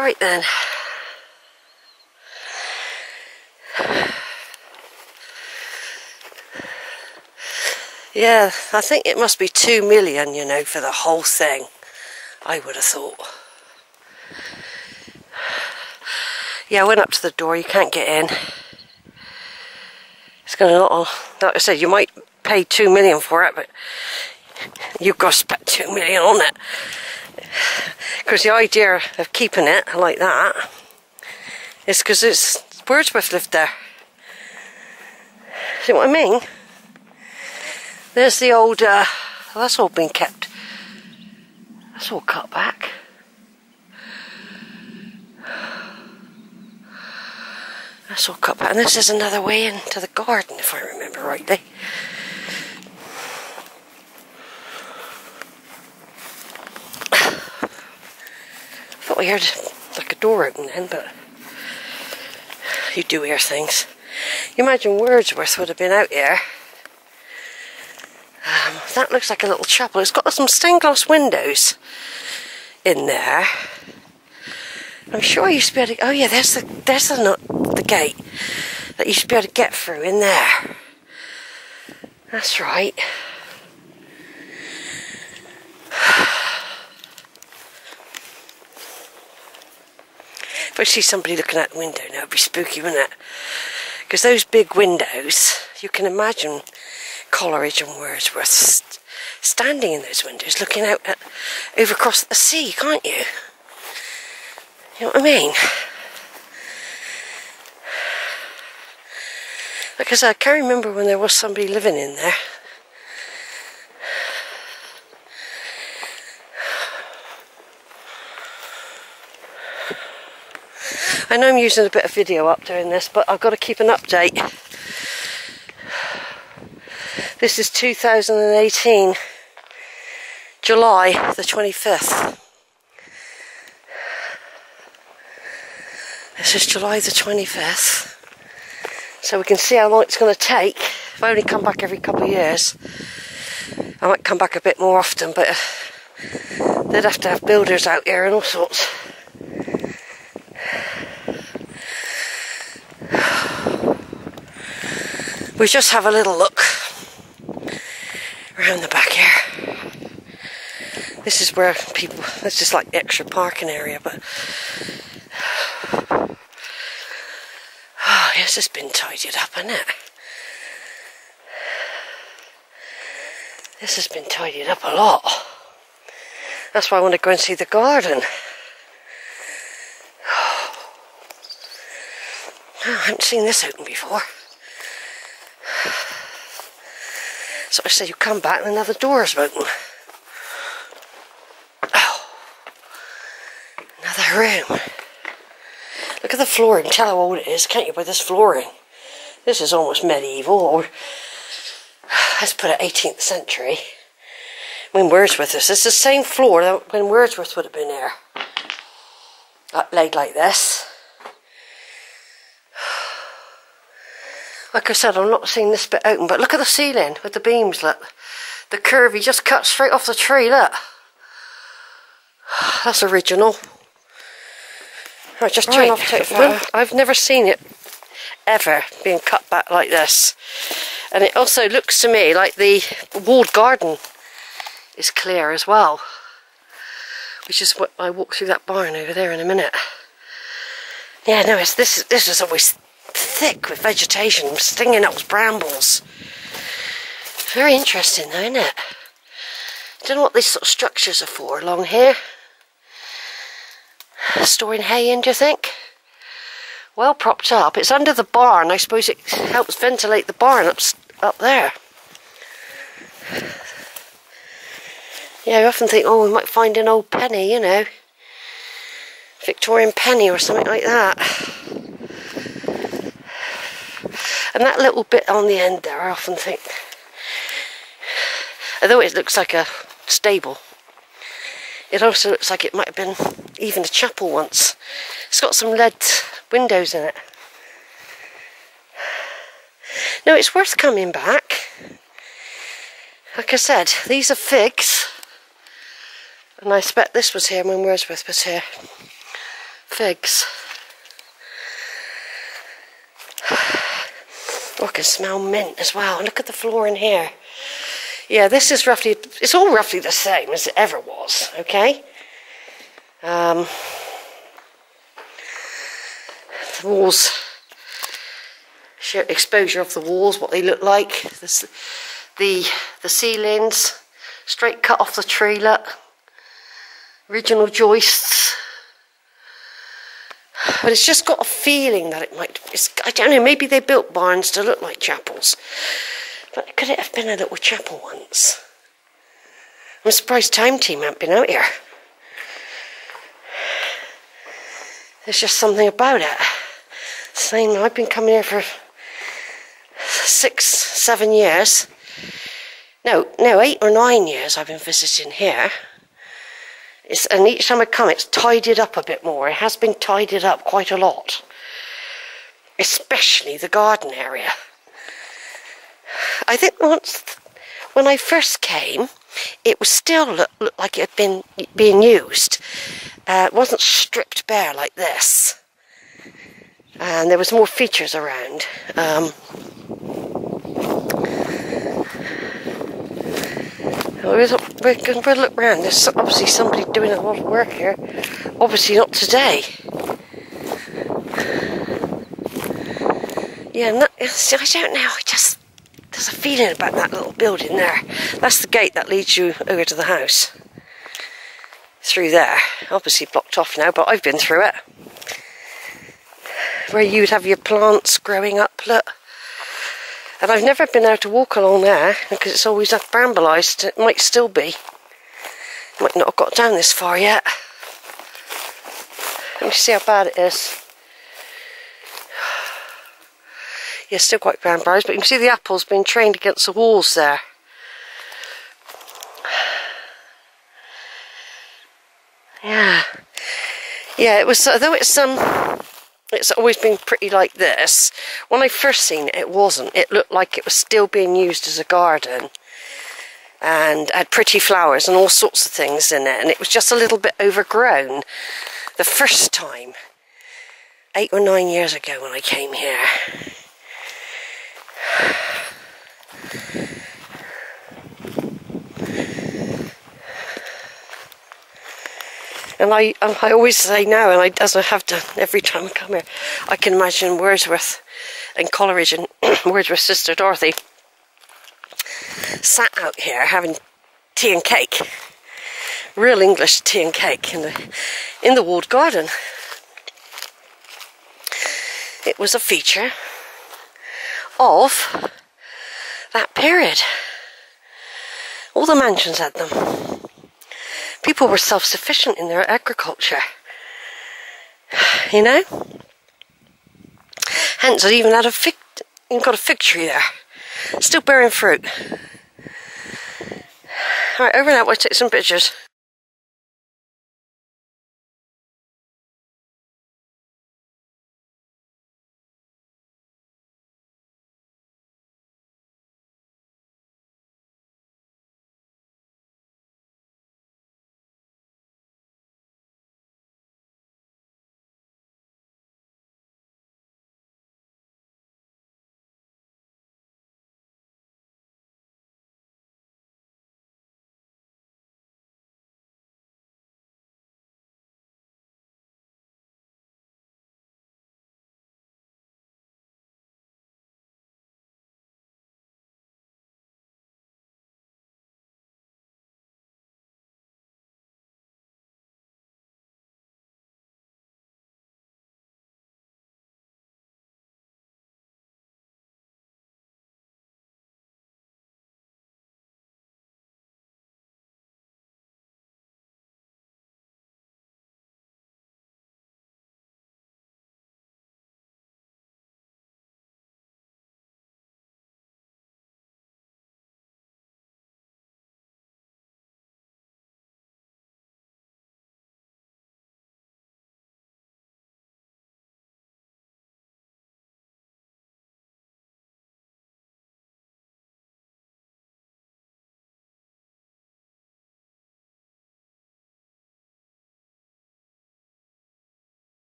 Right then. Yeah, I think it must be two million, you know, for the whole thing. I would have thought. Yeah, I went up to the door, you can't get in. It's going to, like I said, you might pay two million for it, but you've got to spend two million on it. Because the idea of keeping it like that is because it's Wordsworth lived there. See what I mean? There's the old, uh, that's all been kept. That's all cut back. That's all cut back. And this is another way into the garden, if I remember rightly. We heard like a door open then, but you do hear things. You imagine Wordsworth would have been out here um, that looks like a little chapel. It's got some stained glass windows in there. I'm sure used to be able to. Oh yeah, there's the there's the the gate that you should be able to get through in there. That's right. I see somebody looking out the window now, it'd be spooky, wouldn't it? Because those big windows, you can imagine Coleridge and Wordsworth standing in those windows looking out at, over across the sea, can't you? You know what I mean? Because I I can't remember when there was somebody living in there. I know I'm using a bit of video up doing this, but I've got to keep an update. This is 2018, July the 25th. This is July the 25th. So we can see how long it's going to take. If I only come back every couple of years, I might come back a bit more often, but uh, they'd have to have builders out here and all sorts. We just have a little look around the back here. This is where people, it's just like extra parking area, but oh, yes, it's been tidied up, hasn't it? This has been tidied up a lot. That's why I want to go and see the garden. Oh, I haven't seen this open before. So I said, you come back and another door is open. Oh, another room. Look at the flooring. Tell how old it is, can't you, by this flooring? This is almost medieval, or let's put it 18th century. When Wordsworth is, it's the same floor that when Wordsworth would have been there. laid like this. Like I said, I'm not seeing this bit open, but look at the ceiling with the beams, look. The curve, he just cut straight off the tree, look. That's original. Right, just turn right. off take I've never seen it ever being cut back like this. And it also looks to me like the walled garden is clear as well. Which is what I walk through that barn over there in a minute. Yeah, no, it's this is this is always thick with vegetation, stinging up with brambles. Very interesting though, isn't it? Don't know what these sort of structures are for along here. Storing hay in, do you think? Well propped up. It's under the barn. I suppose it helps ventilate the barn up, up there. Yeah, I often think, oh, we might find an old penny, you know. Victorian penny or something like that. And that little bit on the end there, I often think, although it looks like a stable, it also looks like it might have been even a chapel once. It's got some lead windows in it. No, it's worth coming back. Like I said, these are figs. And I expect this was here when Wordsworth was here. figs. Oh, I can smell mint as well. Look at the floor in here. Yeah, this is roughly, it's all roughly the same as it ever was, okay? Um, the walls, exposure of the walls, what they look like. The, the ceilings, straight cut off the tree, look. Original joists. But it's just got a feeling that it might, I don't know, maybe they built barns to look like chapels. But could it have been a little chapel once? I'm surprised Time Team haven't been out here. There's just something about it. Saying I've been coming here for six, seven years. No, no, eight or nine years I've been visiting here. It's, and each time I come, it's tidied up a bit more. It has been tidied up quite a lot. Especially the garden area. I think once, when I first came, it was still look, looked like it had been being used. Uh, it wasn't stripped bare like this. And there was more features around. Um, we're going to look around. There's obviously somebody doing a lot of work here. Obviously not today. Yeah, not, I don't know. I just there's a feeling about that little building there. That's the gate that leads you over to the house. Through there. Obviously blocked off now, but I've been through it. Where you'd have your plants growing up, look. And I've never been able to walk along there because it's always up brambleised. It might still be. Might not have got down this far yet. Let me see how bad it is. Yeah, still quite brambleised, but you can see the apples being trained against the walls there. Yeah. Yeah, it was, although it's um, it's always been pretty like this. When I first seen it, it wasn't. It looked like it was still being used as a garden and had pretty flowers and all sorts of things in it. And it was just a little bit overgrown the first time, eight or nine years ago when I came here. And I, and I always say now, and I, as I have done every time I come here, I can imagine Wordsworth and Coleridge and Wordsworth's sister Dorothy sat out here having tea and cake, real English tea and cake in the in the walled garden. It was a feature of that period. All the mansions had them people were self sufficient in their agriculture. You know? Hence, I even had a fig, even got a fig tree there, still bearing fruit. Alright, over now, we'll take some pictures.